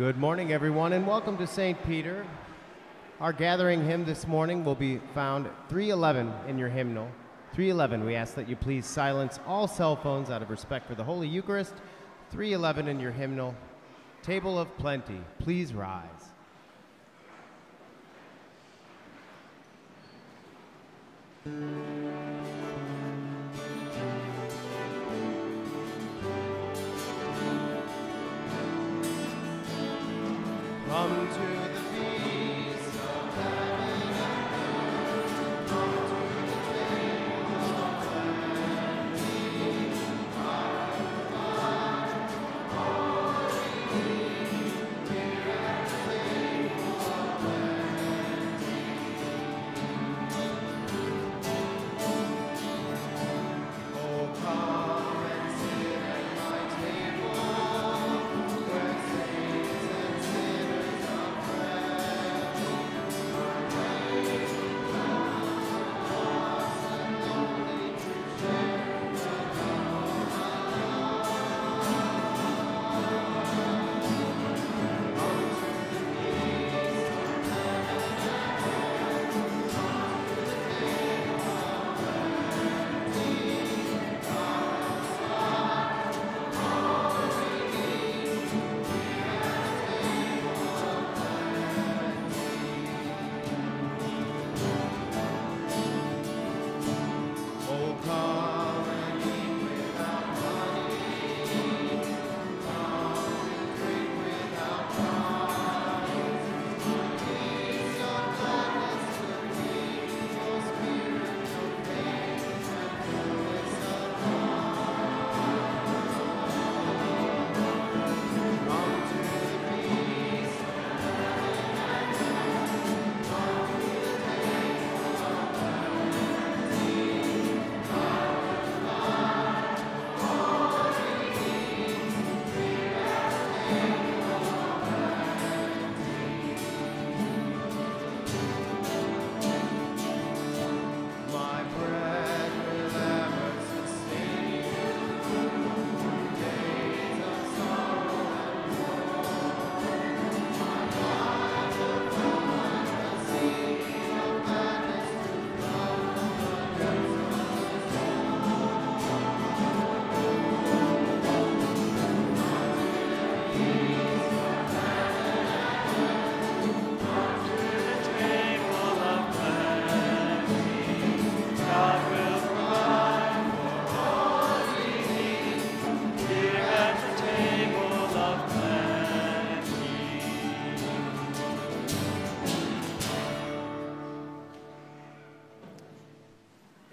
Good morning, everyone, and welcome to St. Peter. Our gathering hymn this morning will be found 311 in your hymnal. 311, we ask that you please silence all cell phones out of respect for the Holy Eucharist. 311 in your hymnal. Table of Plenty, please rise.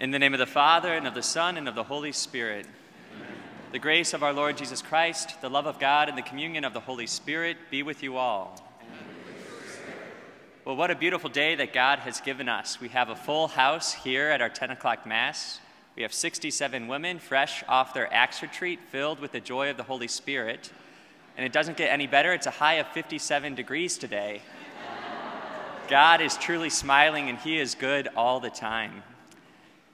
In the name of the Father, and of the Son, and of the Holy Spirit. The grace of our Lord Jesus Christ, the love of God, and the communion of the Holy Spirit be with you all. Well, what a beautiful day that God has given us. We have a full house here at our 10 o'clock Mass. We have 67 women fresh off their Acts retreat, filled with the joy of the Holy Spirit. And it doesn't get any better, it's a high of 57 degrees today. God is truly smiling, and He is good all the time.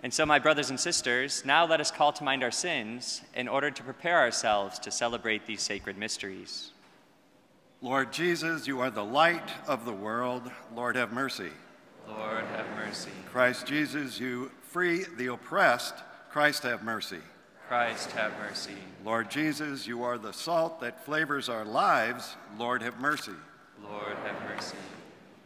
And so, my brothers and sisters, now let us call to mind our sins in order to prepare ourselves to celebrate these sacred mysteries. Lord Jesus, you are the light of the world. Lord, have mercy. Lord, have mercy. Christ Jesus, you free the oppressed. Christ, have mercy. Christ, have mercy. Lord Jesus, you are the salt that flavors our lives. Lord, have mercy. Lord, have mercy.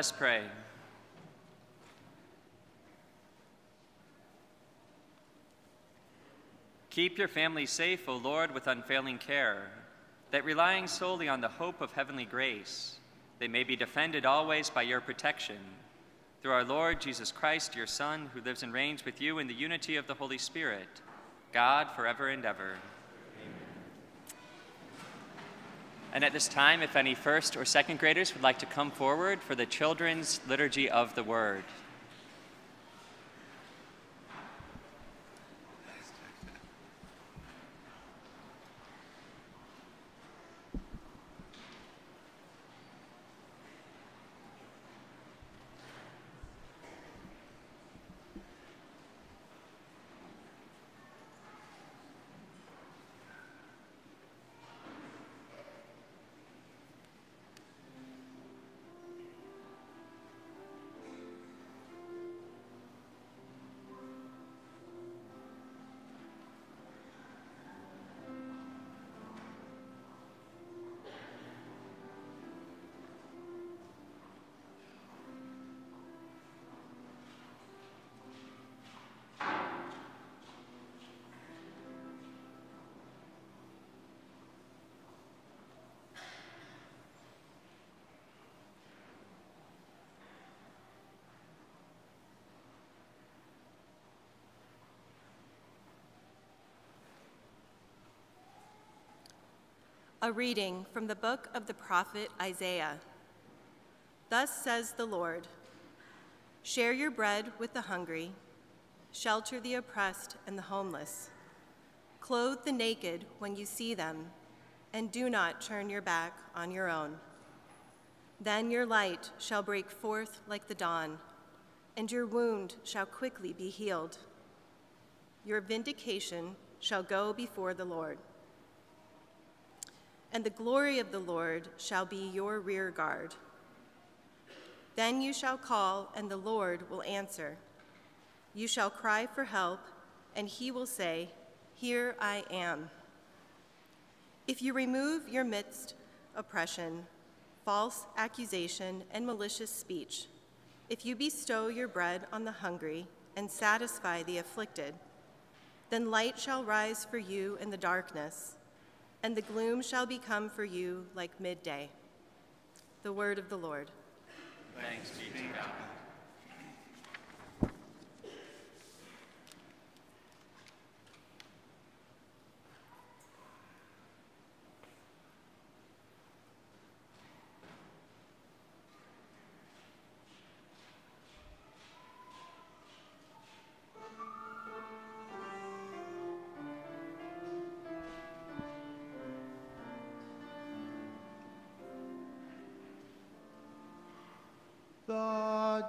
Us pray. Keep your family safe, O Lord, with unfailing care, that relying solely on the hope of heavenly grace, they may be defended always by your protection. Through our Lord Jesus Christ, your Son, who lives and reigns with you in the unity of the Holy Spirit, God forever and ever. And at this time, if any first or second graders would like to come forward for the Children's Liturgy of the Word. A reading from the book of the prophet Isaiah. Thus says the Lord Share your bread with the hungry, shelter the oppressed and the homeless, clothe the naked when you see them, and do not turn your back on your own. Then your light shall break forth like the dawn, and your wound shall quickly be healed. Your vindication shall go before the Lord and the glory of the Lord shall be your rear guard. Then you shall call, and the Lord will answer. You shall cry for help, and he will say, Here I am. If you remove your midst oppression, false accusation, and malicious speech, if you bestow your bread on the hungry and satisfy the afflicted, then light shall rise for you in the darkness and the gloom shall become for you like midday. The word of the Lord. Thanks be to God.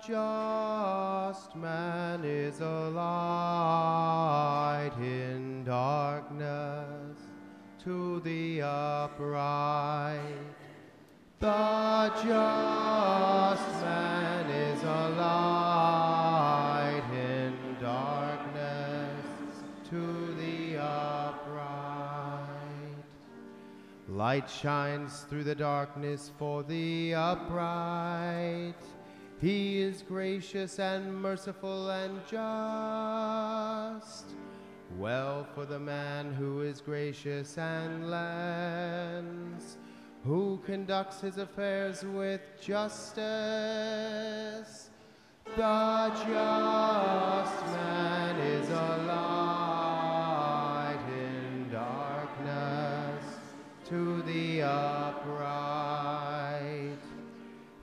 Just man is a light in darkness to the upright. The just man is a light in darkness to the upright. Light shines through the darkness for the upright. He is gracious and merciful and just. Well for the man who is gracious and lends, who conducts his affairs with justice. The just man is a light in darkness to the upright.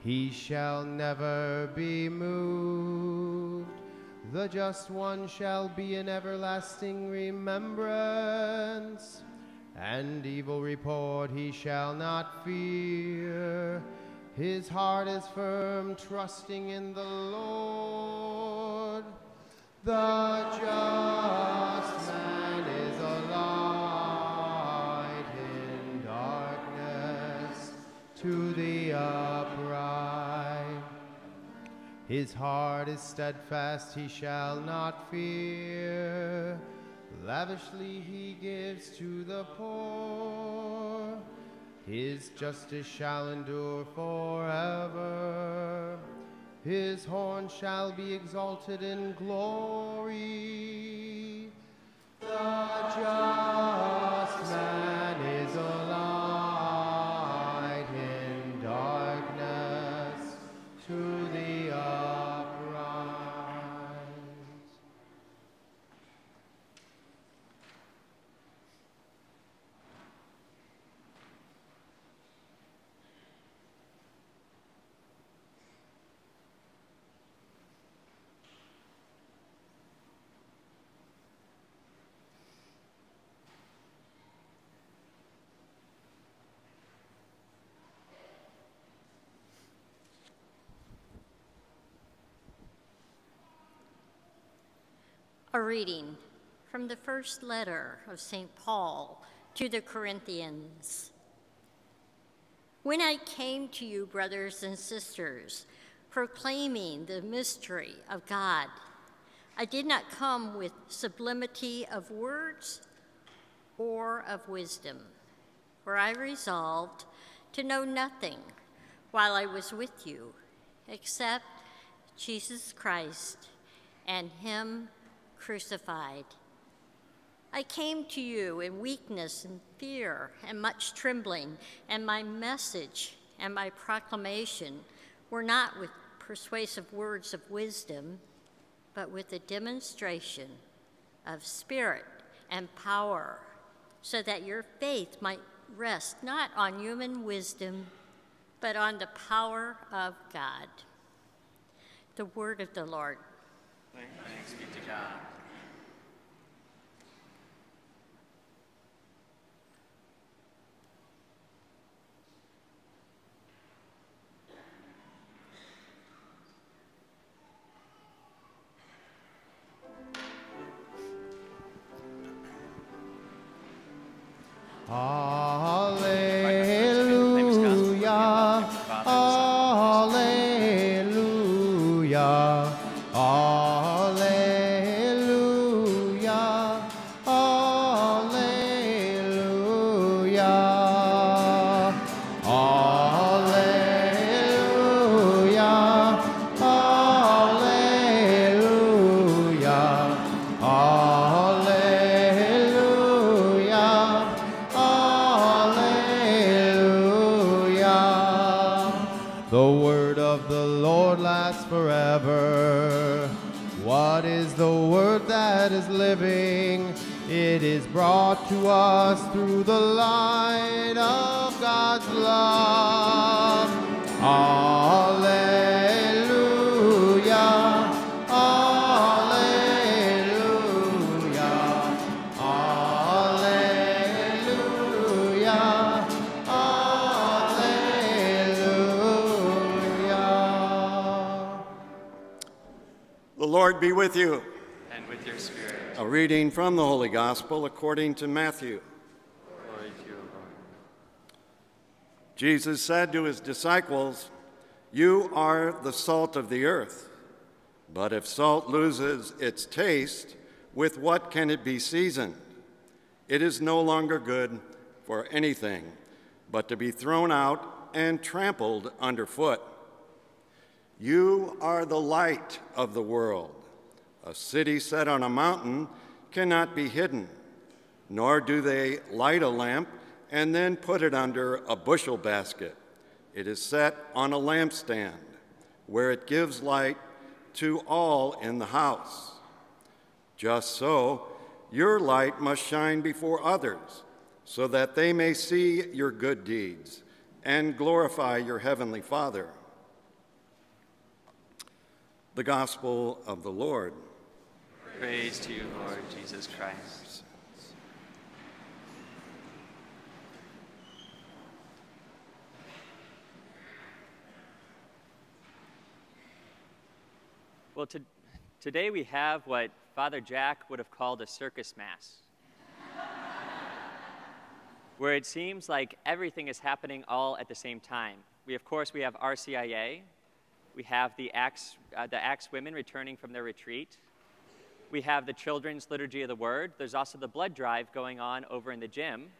He shall never be moved. The just one shall be in everlasting remembrance, and evil report he shall not fear. His heart is firm, trusting in the Lord. The just to the upright. His heart is steadfast, he shall not fear. Lavishly he gives to the poor, His justice shall endure forever. His horn shall be exalted in glory. The just A reading from the first letter of St. Paul to the Corinthians. When I came to you, brothers and sisters, proclaiming the mystery of God, I did not come with sublimity of words or of wisdom, for I resolved to know nothing while I was with you except Jesus Christ and Him crucified. I came to you in weakness and fear and much trembling, and my message and my proclamation were not with persuasive words of wisdom, but with a demonstration of spirit and power, so that your faith might rest not on human wisdom, but on the power of God. The word of the Lord. Thanks be to God. Hallelujah. Reading from the Holy Gospel according to Matthew. Jesus said to his disciples, You are the salt of the earth. But if salt loses its taste, with what can it be seasoned? It is no longer good for anything but to be thrown out and trampled underfoot. You are the light of the world. A city set on a mountain cannot be hidden, nor do they light a lamp and then put it under a bushel basket. It is set on a lampstand, where it gives light to all in the house. Just so, your light must shine before others, so that they may see your good deeds and glorify your heavenly Father. The Gospel of the Lord. Praise to you, Lord Jesus Christ. Well, to, today we have what Father Jack would have called a circus mass, where it seems like everything is happening all at the same time. We, of course, we have RCIA, we have the Acts, uh, the Acts women returning from their retreat, we have the children's liturgy of the word. There's also the blood drive going on over in the gym.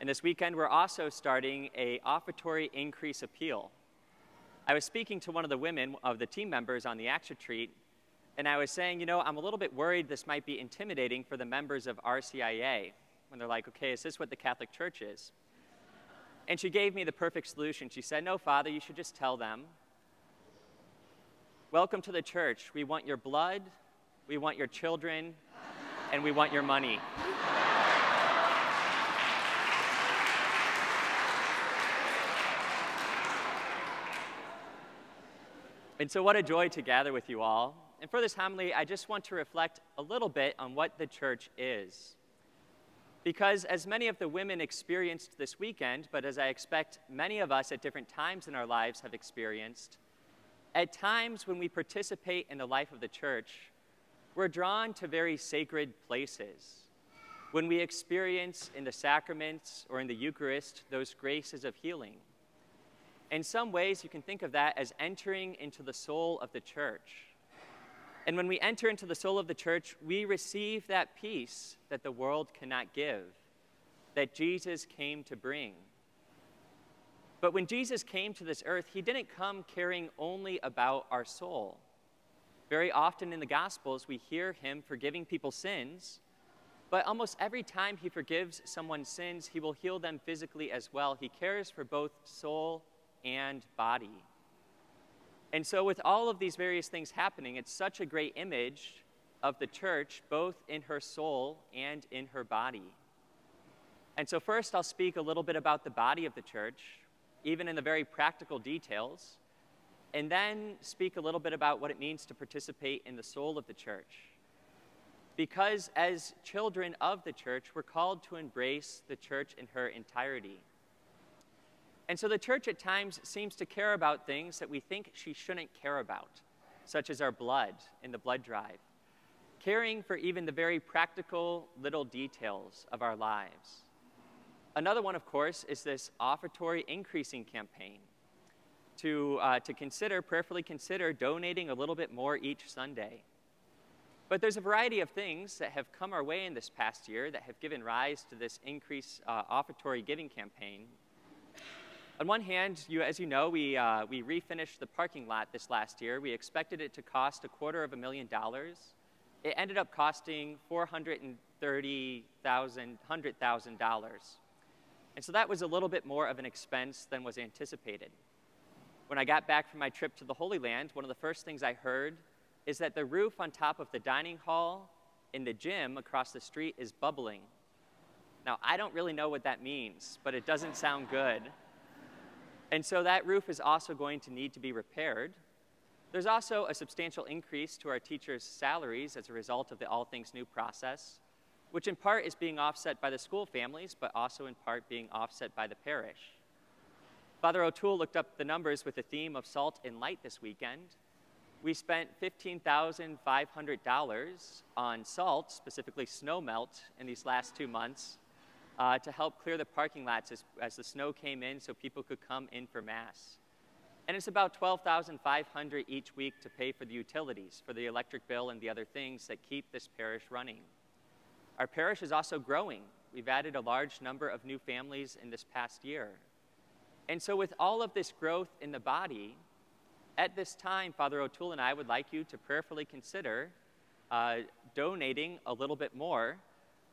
And this weekend, we're also starting a offertory increase appeal. I was speaking to one of the women of the team members on the Acts Retreat, and I was saying, you know, I'm a little bit worried this might be intimidating for the members of RCIA when they're like, okay, is this what the Catholic Church is? And she gave me the perfect solution. She said, no, Father, you should just tell them, welcome to the church. We want your blood, we want your children, and we want your money. And so, what a joy to gather with you all. And for this homily, I just want to reflect a little bit on what the church is. Because, as many of the women experienced this weekend, but as I expect many of us at different times in our lives have experienced, at times when we participate in the life of the church, we're drawn to very sacred places. When we experience in the sacraments or in the Eucharist those graces of healing. In some ways, you can think of that as entering into the soul of the church. And when we enter into the soul of the church, we receive that peace that the world cannot give, that Jesus came to bring. But when Jesus came to this earth, he didn't come caring only about our soul. Very often in the Gospels, we hear him forgiving people's sins, but almost every time he forgives someone's sins, he will heal them physically as well. He cares for both soul and body. And so, with all of these various things happening, it's such a great image of the church, both in her soul and in her body. And so, first, I'll speak a little bit about the body of the church, even in the very practical details, and then speak a little bit about what it means to participate in the soul of the church. Because as children of the church, we're called to embrace the church in her entirety. And so the church at times seems to care about things that we think she shouldn't care about, such as our blood in the blood drive, caring for even the very practical little details of our lives. Another one, of course, is this offertory increasing campaign to, uh, to consider, prayerfully consider, donating a little bit more each Sunday. But there's a variety of things that have come our way in this past year that have given rise to this increased uh, offertory giving campaign on one hand, you, as you know, we, uh, we refinished the parking lot this last year. We expected it to cost a quarter of a million dollars. It ended up costing $430,000, $100,000. And so that was a little bit more of an expense than was anticipated. When I got back from my trip to the Holy Land, one of the first things I heard is that the roof on top of the dining hall in the gym across the street is bubbling. Now, I don't really know what that means, but it doesn't sound good. And so that roof is also going to need to be repaired. There's also a substantial increase to our teachers' salaries as a result of the All Things New process, which in part is being offset by the school families, but also in part being offset by the parish. Father O'Toole looked up the numbers with the theme of salt and light this weekend. We spent $15,500 on salt, specifically snow melt, in these last two months, uh, to help clear the parking lots as, as the snow came in so people could come in for Mass. And it's about 12,500 each week to pay for the utilities, for the electric bill and the other things that keep this parish running. Our parish is also growing. We've added a large number of new families in this past year. And so, with all of this growth in the body, at this time, Father O'Toole and I would like you to prayerfully consider uh, donating a little bit more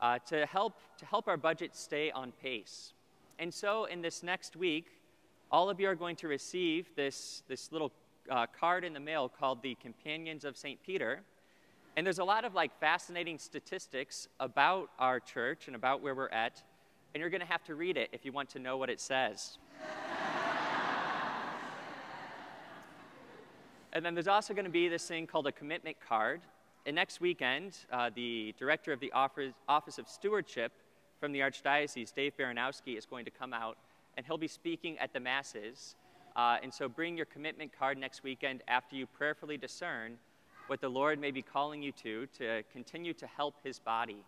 uh, to, help, to help our budget stay on pace. And so, in this next week, all of you are going to receive this, this little uh, card in the mail called the Companions of St. Peter. And there's a lot of like fascinating statistics about our church and about where we're at. And you're going to have to read it if you want to know what it says. And then there's also going to be this thing called a commitment card. And next weekend, uh, the director of the Office of Stewardship from the Archdiocese, Dave Baranowski, is going to come out and he'll be speaking at the Masses. Uh, and so bring your commitment card next weekend after you prayerfully discern what the Lord may be calling you to to continue to help his body.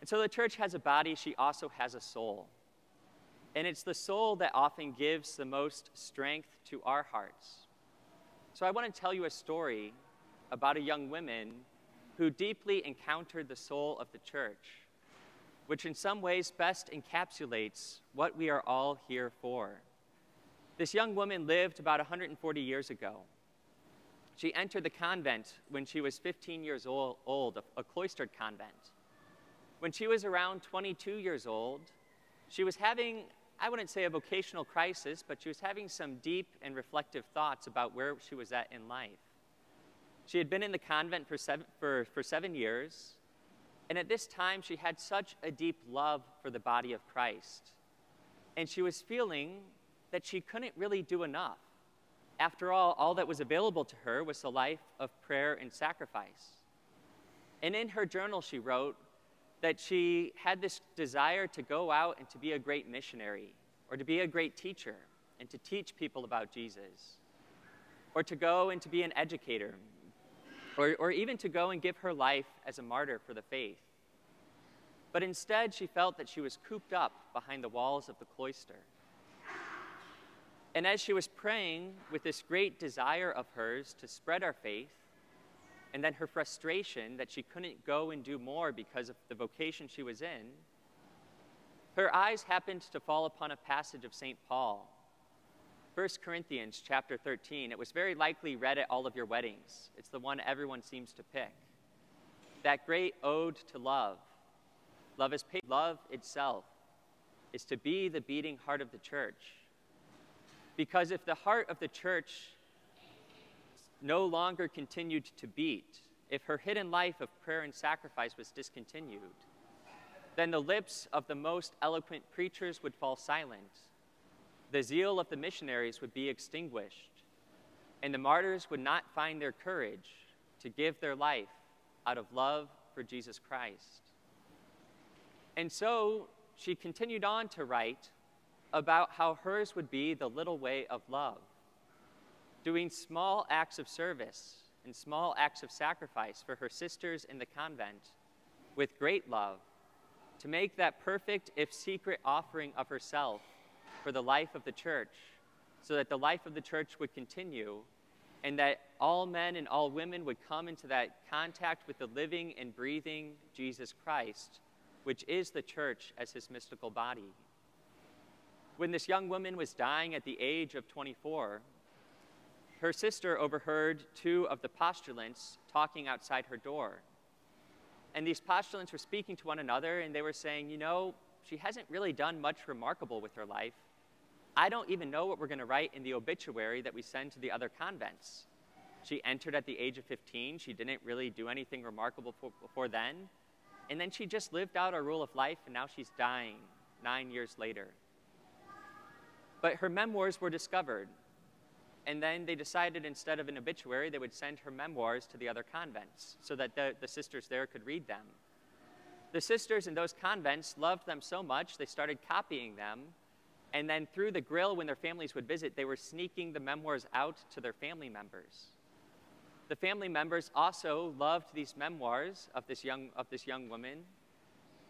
And so the church has a body, she also has a soul. And it's the soul that often gives the most strength to our hearts. So I want to tell you a story about a young woman who deeply encountered the soul of the church. which in some ways best encapsulates what we are all here for. This young woman lived about 140 years ago. She entered the convent when she was 15 years old, a cloistered convent. When she was around 22 years old, she was having, I wouldn't say a vocational crisis, but she was having some deep and reflective thoughts about where she was at in life. She had been in the convent for seven, for, for seven years, and at this time she had such a deep love for the body of Christ. And she was feeling that she couldn't really do enough. After all, all that was available to her was the life of prayer and sacrifice. And in her journal, she wrote that she had this desire to go out and to be a great missionary, or to be a great teacher, and to teach people about Jesus, or to go and to be an educator, or, or even to go and give her life as a martyr for the faith. But instead, she felt that she was cooped up behind the walls of the cloister. And as she was praying with this great desire of hers to spread our faith, and then her frustration that she couldn't go and do more because of the vocation she was in, her eyes happened to fall upon a passage of St. Paul. 1 Corinthians chapter 13. It was very likely read at all of your weddings. It's the one everyone seems to pick. That great ode to love. Love is love itself is to be the beating heart of the church. Because if the heart of the church no longer continued to beat, if her hidden life of prayer and sacrifice was discontinued, then the lips of the most eloquent preachers would fall silent, the zeal of the missionaries would be extinguished, and the martyrs would not find their courage to give their life out of love for Jesus Christ. And so she continued on to write about how hers would be the little way of love, doing small acts of service and small acts of sacrifice for her sisters in the convent with great love to make that perfect, if secret, offering of herself for the life of the church, so that the life of the church would continue and that all men and all women would come into that contact with the living and breathing Jesus Christ, which is the church as his mystical body. When this young woman was dying at the age of 24, her sister overheard two of the postulants talking outside her door. And these postulants were speaking to one another, and they were saying, You know, she hasn't really done much remarkable with her life. I don't even know what we're going to write in the obituary that we send to the other convents. She entered at the age of 15. She didn't really do anything remarkable before then. And then she just lived out a rule of life, and now she's dying nine years later. But her memoirs were discovered. And then they decided instead of an obituary, they would send her memoirs to the other convents so that the, the sisters there could read them. The sisters in those convents loved them so much, they started copying them. And then through the grill, when their families would visit, they were sneaking the memoirs out to their family members. The family members also loved these memoirs of this young, of this young woman,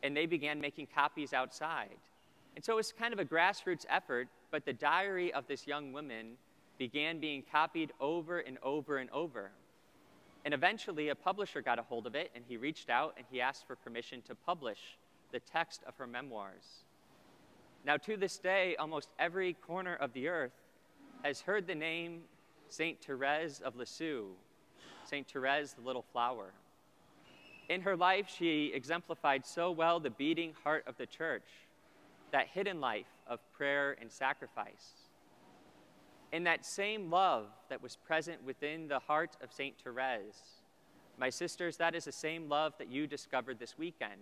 and they began making copies outside. And so it was kind of a grassroots effort but the diary of this young woman began being copied over and over and over. And eventually, a publisher got a hold of it, and he reached out and he asked for permission to publish the text of her memoirs. Now, to this day, almost every corner of the earth has heard the name Saint Therese of Lisieux, Saint Therese the Little Flower. In her life, she exemplified so well the beating heart of the church that hidden life of prayer and sacrifice. In that same love that was present within the heart of St. Therese, my sisters, that is the same love that you discovered this weekend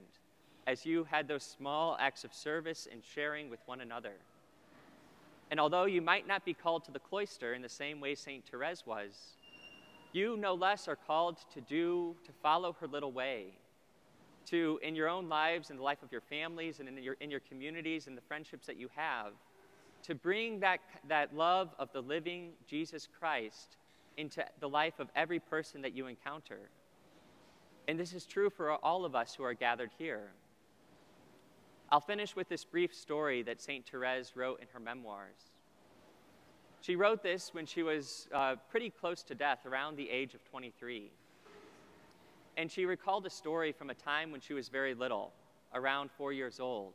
as you had those small acts of service and sharing with one another. And although you might not be called to the cloister in the same way St. Therese was, you no less are called to do, to follow her little way, to, in your own lives, in the life of your families, and in your, in your communities, and the friendships that you have, to bring that, that love of the living Jesus Christ into the life of every person that you encounter. And this is true for all of us who are gathered here. I'll finish with this brief story that St. Therese wrote in her memoirs. She wrote this when she was uh, pretty close to death, around the age of 23 and she recalled a story from a time when she was very little. around four years old.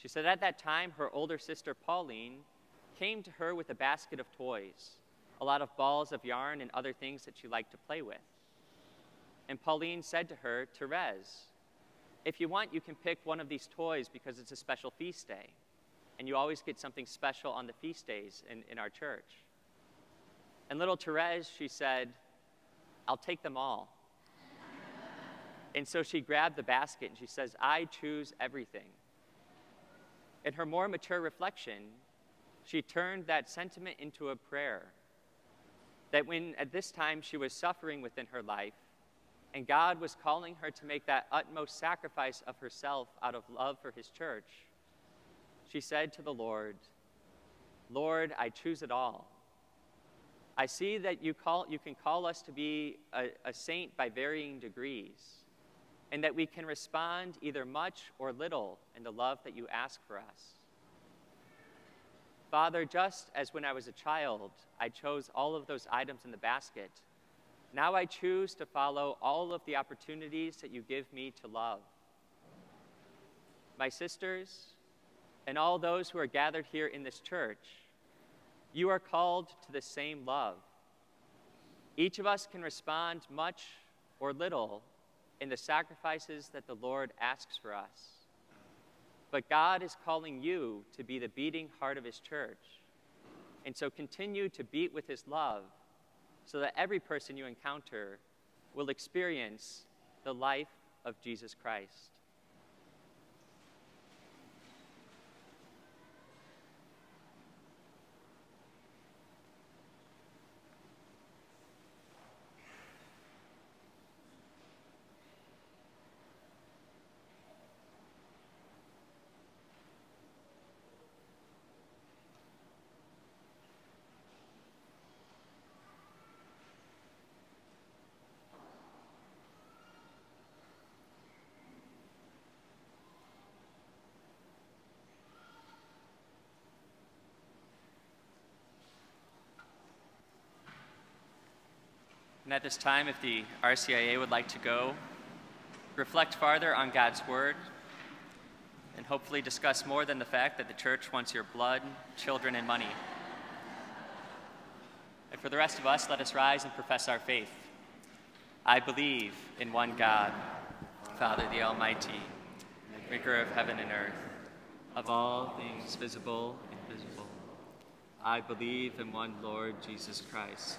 She said at that time, her older sister Pauline came to her with a basket of toys, a lot of balls of yarn and other things that she liked to play with. And Pauline said to her, Therese, if you want, you can pick one of these toys because it's a special feast day. And you always get something special on the feast days in, in our church. And little Therese, she said, I'll take them all. and so she grabbed the basket and she says, I choose everything. In her more mature reflection, she turned that sentiment into a prayer. That when at this time she was suffering within her life, and God was calling her to make that utmost sacrifice of herself out of love for his church, she said to the Lord, Lord, I choose it all. I see that you, call, you can call us to be a, a saint by varying degrees, and that we can respond either much or little in the love that you ask for us. Father, just as when I was a child, I chose all of those items in the basket, now I choose to follow all of the opportunities that you give me to love. My sisters, and all those who are gathered here in this church, you are called to the same love. Each of us can respond much or little in the sacrifices that the Lord asks for us. But God is calling you to be the beating heart of His church. And so continue to beat with His love so that every person you encounter will experience the life of Jesus Christ. And at this time, if the RCIA would like to go, reflect farther on God's Word, and hopefully discuss more than the fact that the church wants your blood, children, and money. And for the rest of us, let us rise and profess our faith. I believe in one God, Father the Almighty, maker of heaven and earth, of all things visible and invisible. I believe in one Lord Jesus Christ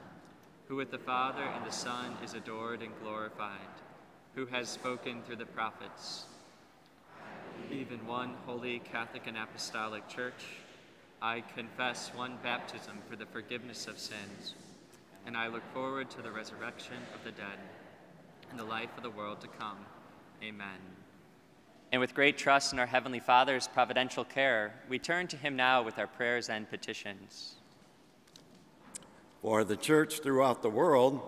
who with the Father and the Son is adored and glorified, who has spoken through the prophets. Even one holy Catholic and Apostolic Church, I confess one baptism for the forgiveness of sins, and I look forward to the resurrection of the dead and the life of the world to come. Amen. And with great trust in our Heavenly Father's providential care, we turn to Him now with our prayers and petitions for the church throughout the world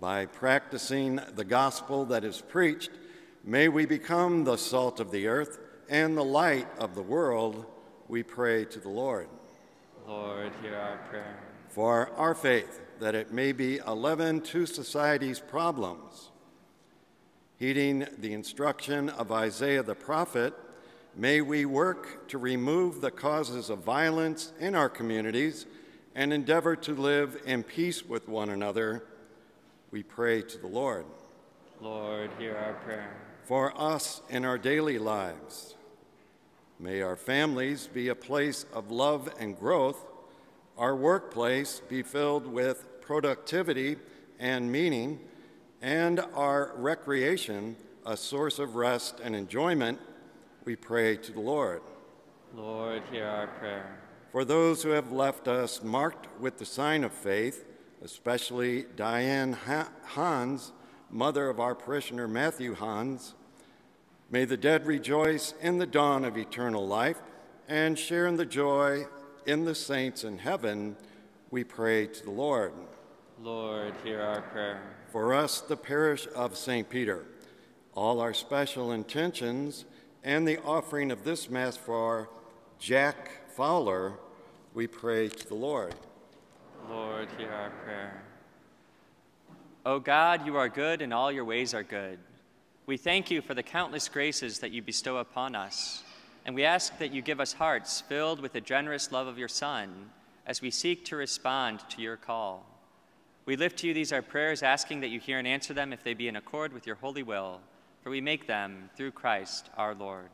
by practicing the gospel that is preached. May we become the salt of the earth and the light of the world, we pray to the Lord. Lord, hear our prayer. For our faith, that it may be a leaven to society's problems. Heeding the instruction of Isaiah the prophet, may we work to remove the causes of violence in our communities and endeavor to live in peace with one another, we pray to the Lord. Lord, hear our prayer. For us in our daily lives, May our families be a place of love and growth, our workplace be filled with productivity and meaning, and our recreation a source of rest and enjoyment, we pray to the Lord. Lord, hear our prayer. For those who have left us marked with the sign of faith, especially Diane Hans, mother of our parishioner Matthew Hans, may the dead rejoice in the dawn of eternal life and share in the joy in the saints in heaven, we pray to the Lord. Lord, hear our prayer. For us, the parish of St. Peter, all our special intentions and the offering of this Mass for Jack Fowler, we pray to the Lord. Lord, hear our prayer. O God, you are good and all your ways are good. We thank you for the countless graces that you bestow upon us, and we ask that you give us hearts filled with the generous love of your Son as we seek to respond to your call. We lift to you these our prayers, asking that you hear and answer them if they be in accord with your holy will, for we make them through Christ our Lord.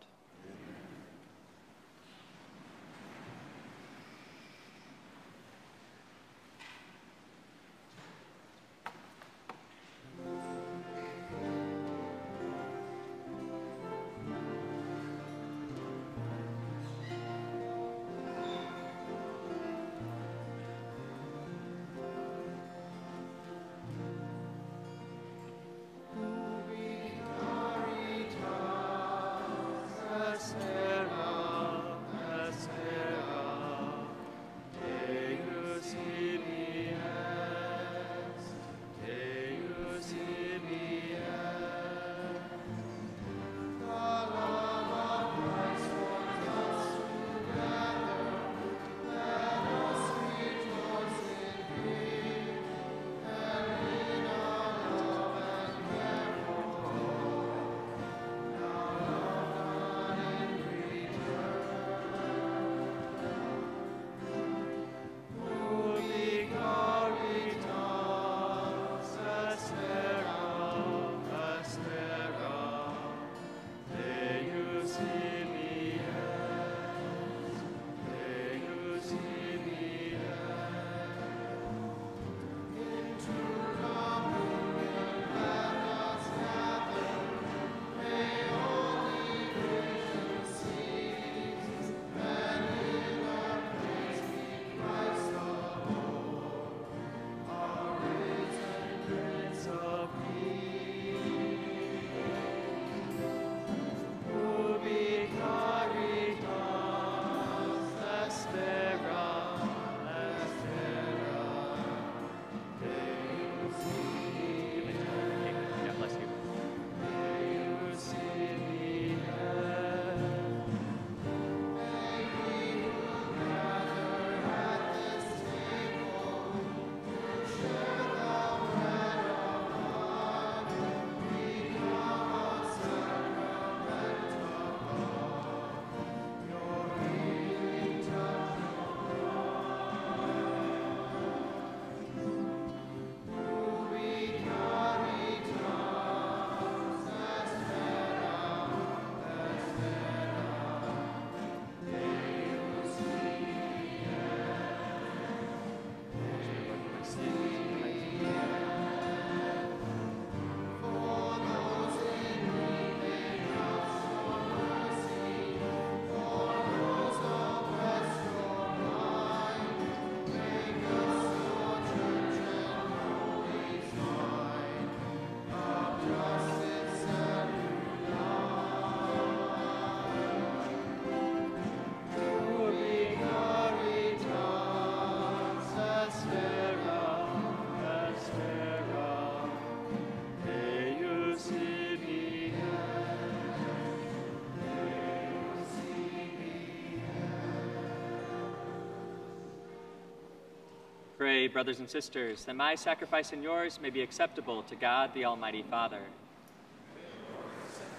Brothers and sisters, that my sacrifice and yours may be acceptable to God the Almighty Father.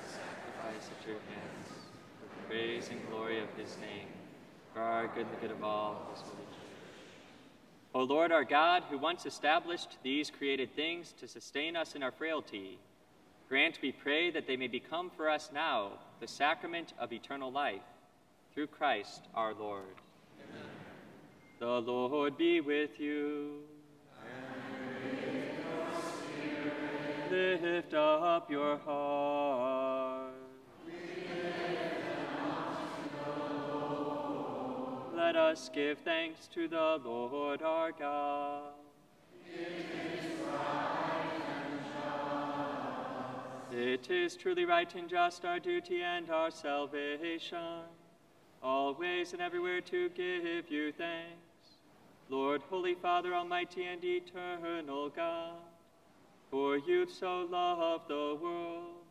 Sacrifice at your hands, for the praise and glory of his name, for our good and the good of all his holy O Lord our God, who once established these created things to sustain us in our frailty, grant, we pray, that they may become for us now the sacrament of eternal life through Christ our Lord. The Lord be with you. Lift up your heart. Let us give thanks to the Lord our God. It is truly right and just, our duty and our salvation, always and everywhere to give you thanks. Lord, Holy Father, Almighty and eternal God, for you so loved the world,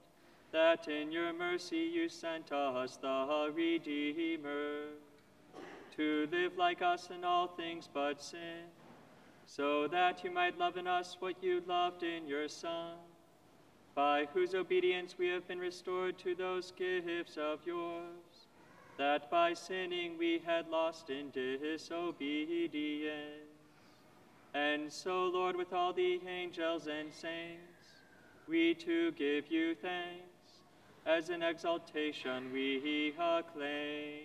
that in your mercy you sent us the Redeemer, to live like us in all things but sin, so that you might love in us what you loved in your Son by whose obedience we have been restored to those gifts of yours, that by sinning we had lost in disobedience. And so, Lord, with all the angels and saints, we too give you thanks, as in exaltation we acclaim.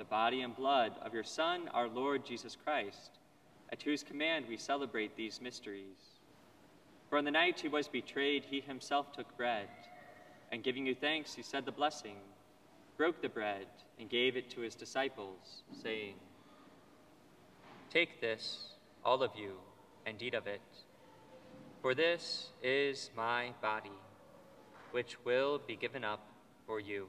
the body and blood of your Son, our Lord Jesus Christ, at whose command we celebrate these mysteries. For on the night he was betrayed, he himself took bread, and giving you thanks, he said the blessing, broke the bread, and gave it to his disciples, saying, Take this, all of you, and eat of it, for this is my body, which will be given up for you.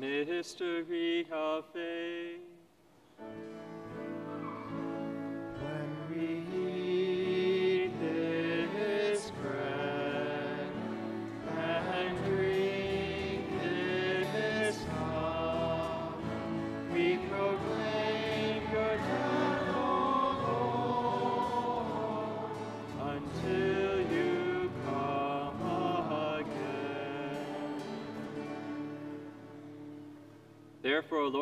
mystery of faith.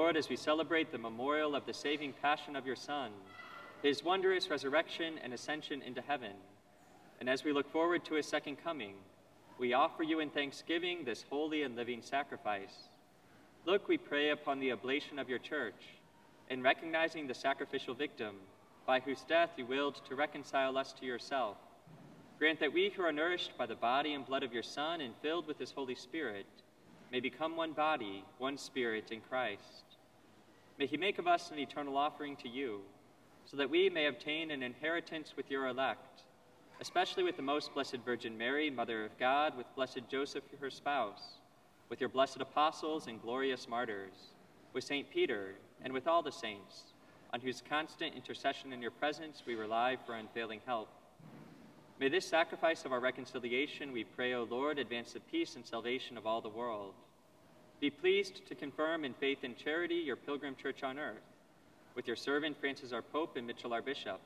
Lord, as we celebrate the memorial of the saving passion of your Son, his wondrous resurrection and ascension into heaven, and as we look forward to his second coming, we offer you in thanksgiving this holy and living sacrifice. Look, we pray upon the oblation of your church, in recognizing the sacrificial victim, by whose death you willed to reconcile us to yourself. Grant that we who are nourished by the body and blood of your Son and filled with his Holy Spirit may become one body, one spirit in Christ. May he make of us an eternal offering to you, so that we may obtain an inheritance with your elect, especially with the most blessed Virgin Mary, Mother of God, with blessed Joseph, her spouse, with your blessed apostles and glorious martyrs, with St. Peter, and with all the saints, on whose constant intercession in your presence we rely for unfailing help. May this sacrifice of our reconciliation, we pray, O Lord, advance the peace and salvation of all the world. Be pleased to confirm in faith and charity your pilgrim church on earth, with your servant Francis our Pope and Mitchell our Bishop,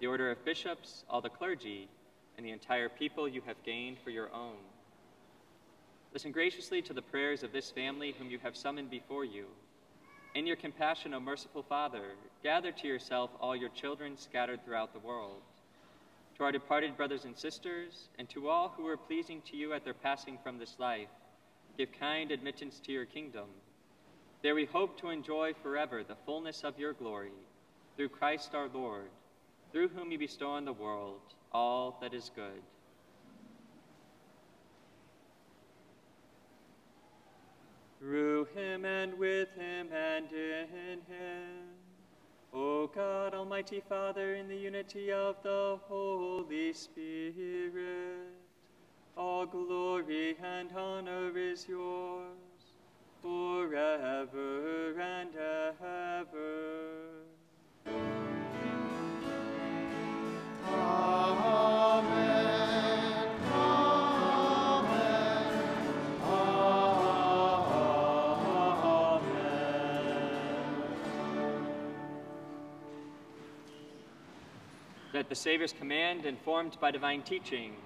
the order of bishops, all the clergy, and the entire people you have gained for your own. Listen graciously to the prayers of this family whom you have summoned before you. In your compassion, O merciful Father, gather to yourself all your children scattered throughout the world to our departed brothers and sisters, and to all who were pleasing to you at their passing from this life, give kind admittance to your kingdom. There we hope to enjoy forever the fullness of your glory, through Christ our Lord, through whom you bestow on the world all that is good. Through him and with him and in him O God, Almighty Father, in the unity of the Holy Spirit, all glory and honor is yours forever and ever. At the Savior's command, informed by divine teaching,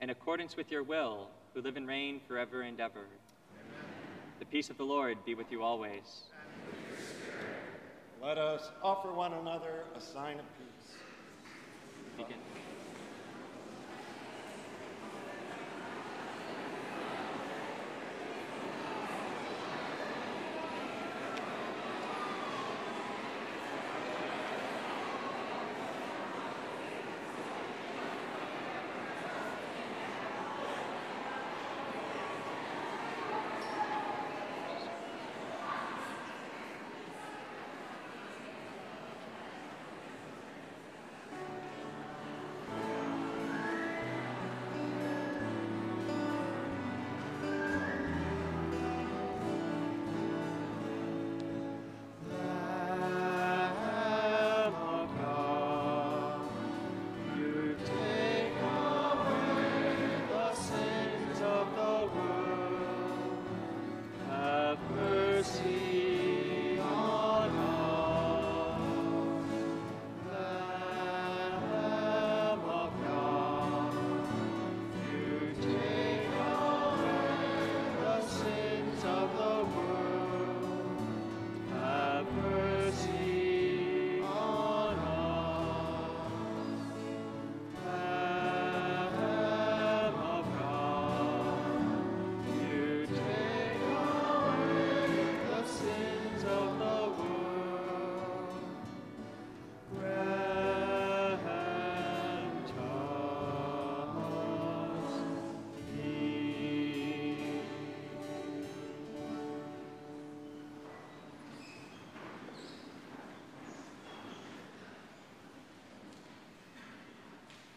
in accordance with your will, who live and reign forever and ever. Amen. The peace of the Lord be with you always. Let us offer one another a sign of peace. Begin.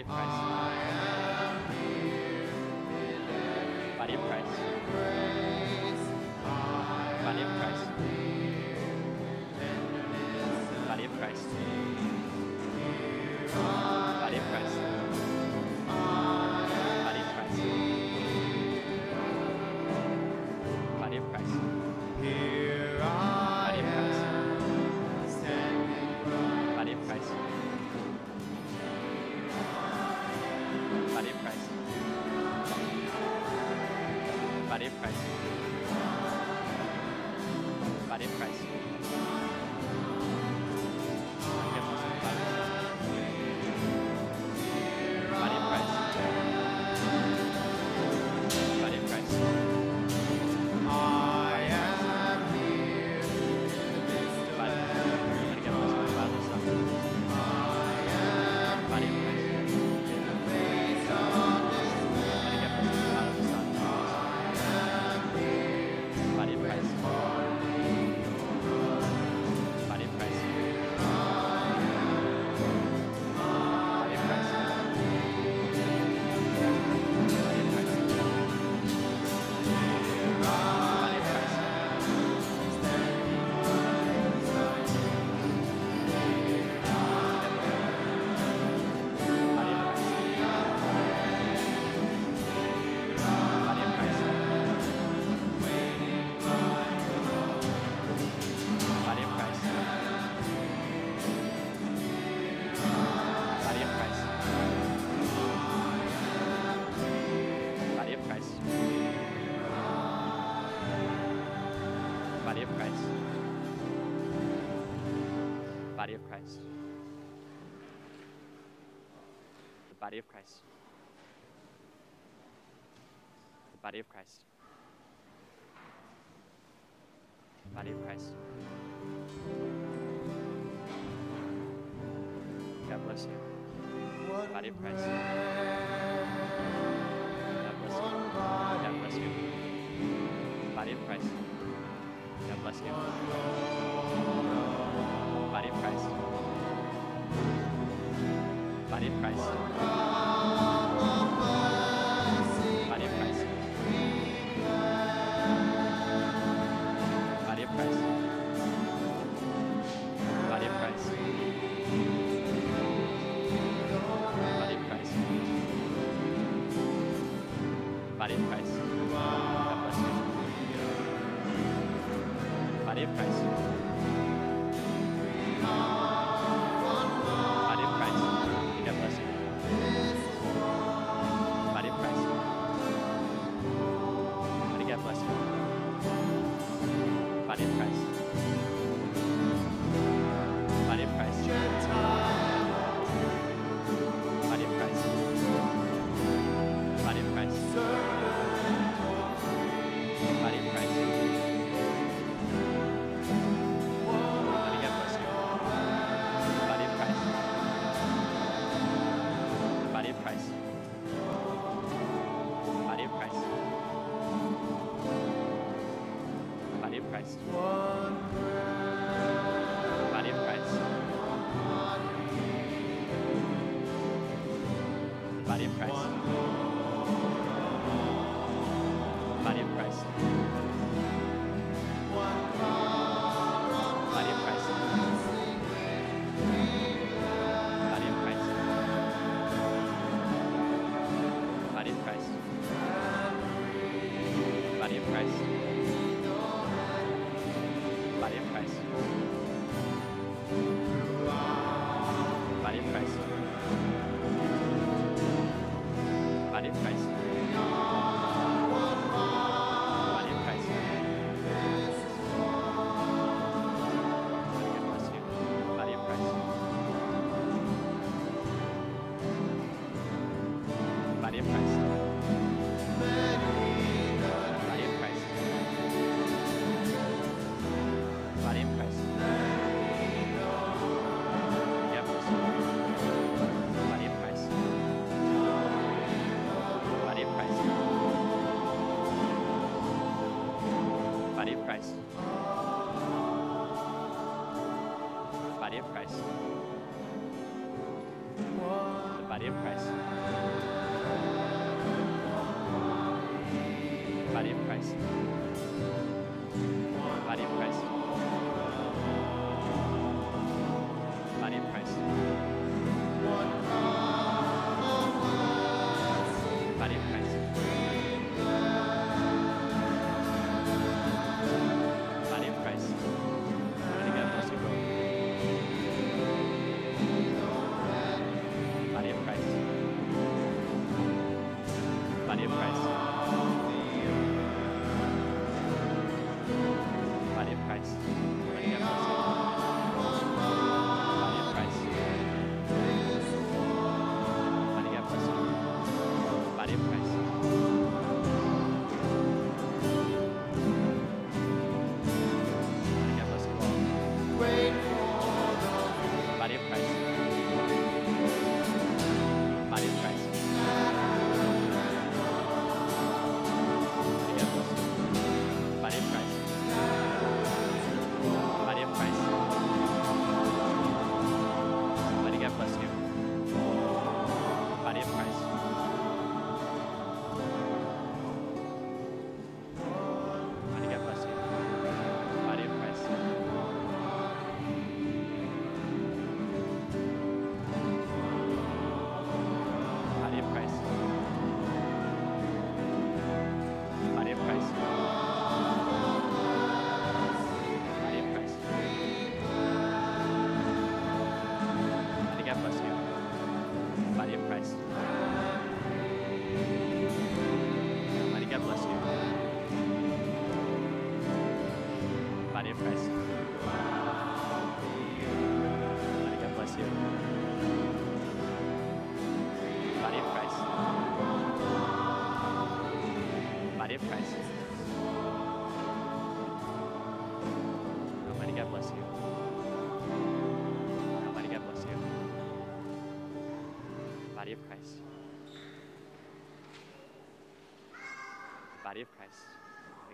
Wave Christ. not impressed. Christ. The body of Christ. The body of Christ. The body of Christ. God bless you. The body of Christ. God bless you. God bless you. Body of Christ. God bless you. Body of Christ. Body of Christ.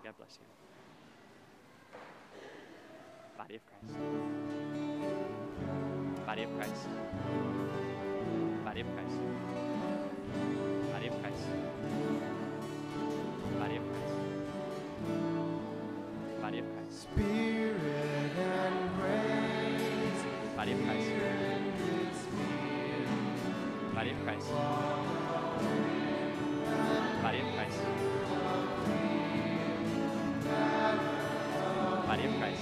God bless you. Body of Christ. Body of Christ. Body of Christ. Body of Christ. Body of Christ. Body of Christ. Spirit and grace. Body of Christ. Body of Christ. Of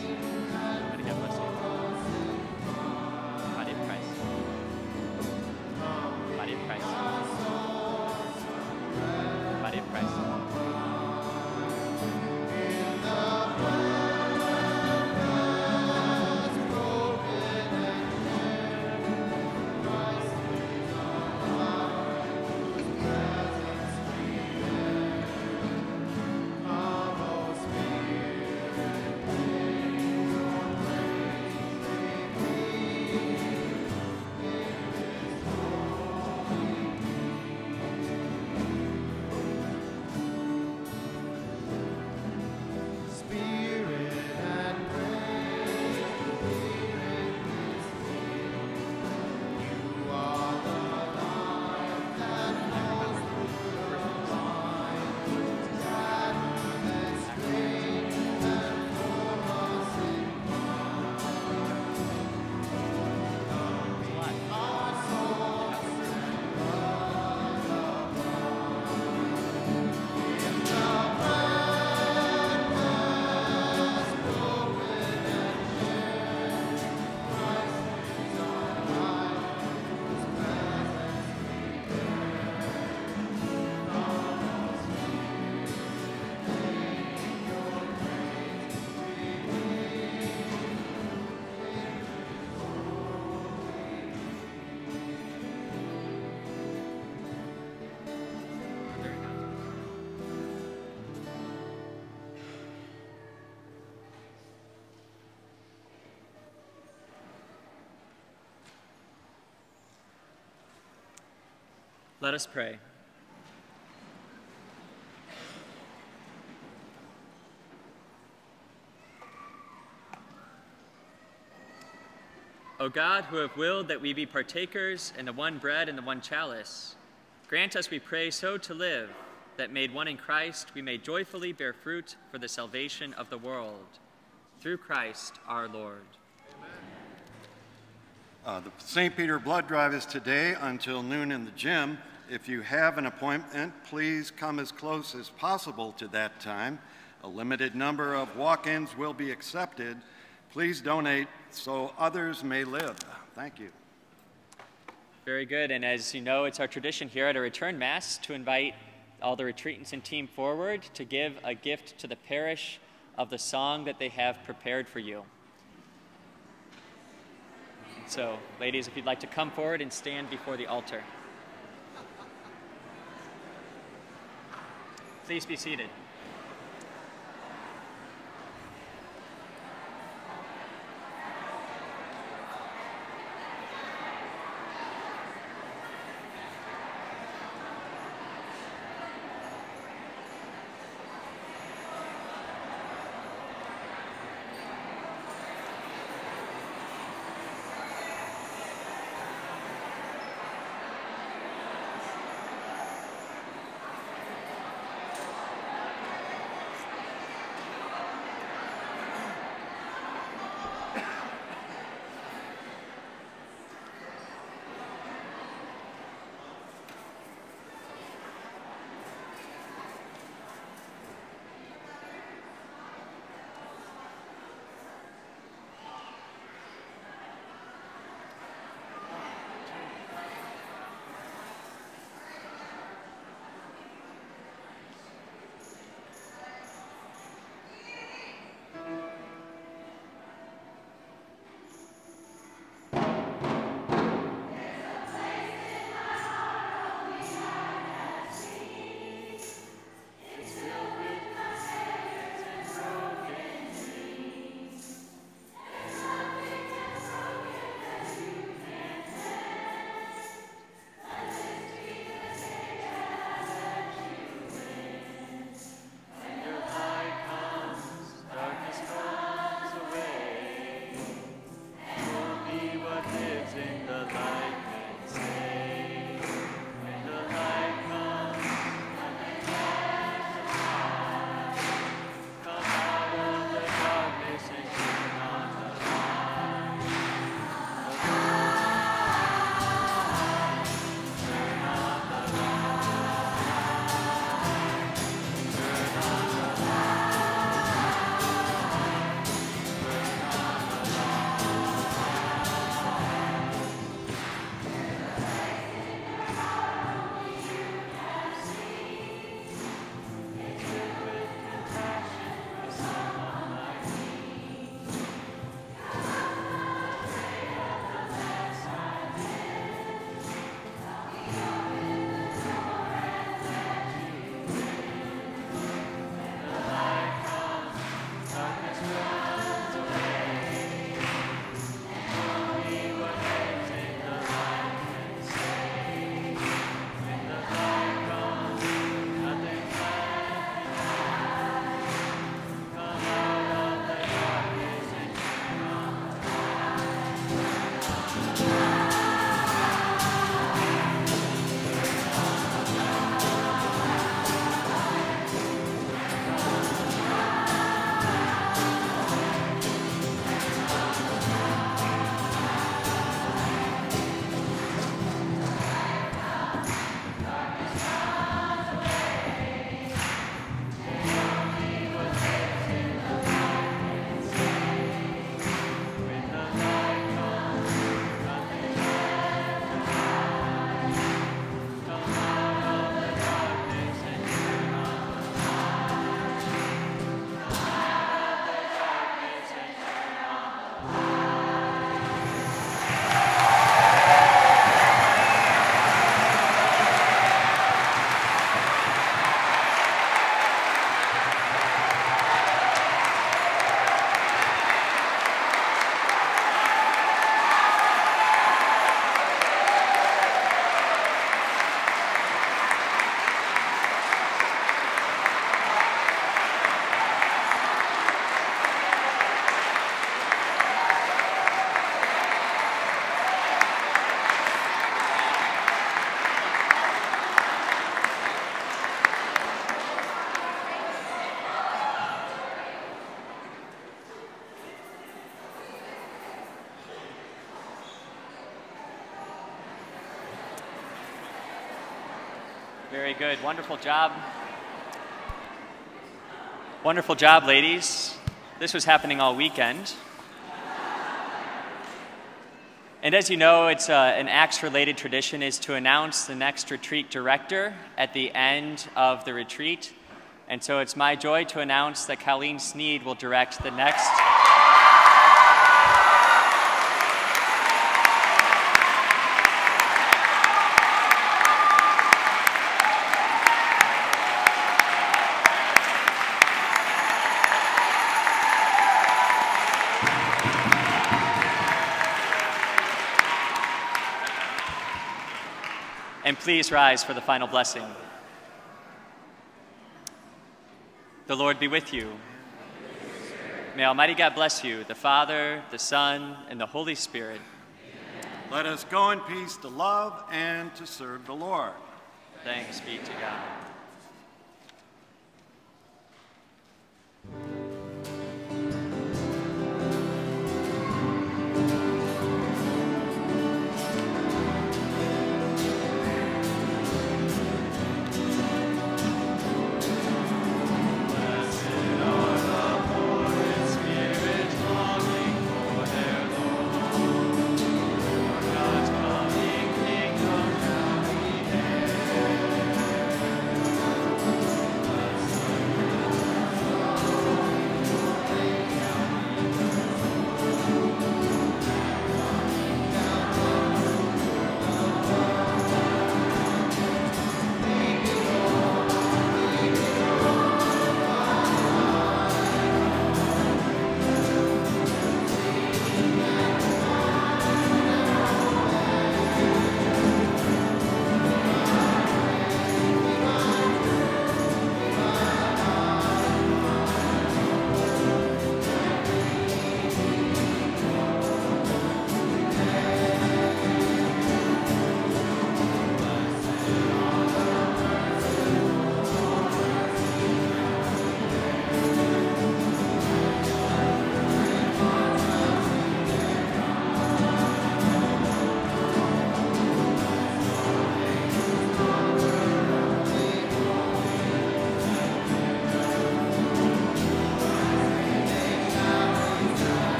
Let us pray. O God, who have willed that we be partakers in the one bread and the one chalice, grant us, we pray, so to live that made one in Christ, we may joyfully bear fruit for the salvation of the world. Through Christ our Lord. Uh, the St. Peter Blood Drive is today until noon in the gym. If you have an appointment, please come as close as possible to that time. A limited number of walk ins will be accepted. Please donate so others may live. Thank you. Very good. And as you know, it's our tradition here at a return Mass to invite all the retreatants and team forward to give a gift to the parish of the song that they have prepared for you. So, ladies, if you'd like to come forward and stand before the altar. Please be seated. Good. Wonderful job. Wonderful job, ladies. This was happening all weekend. And as you know, it's uh, an Acts-related tradition is to announce the next retreat director at the end of the retreat. And so it's my joy to announce that Colleen Sneed will direct the next. Please rise for the final blessing. The Lord be with you. May Almighty God bless you, the Father, the Son, and the Holy Spirit. Let us go in peace to love and to serve the Lord. Thanks be to God.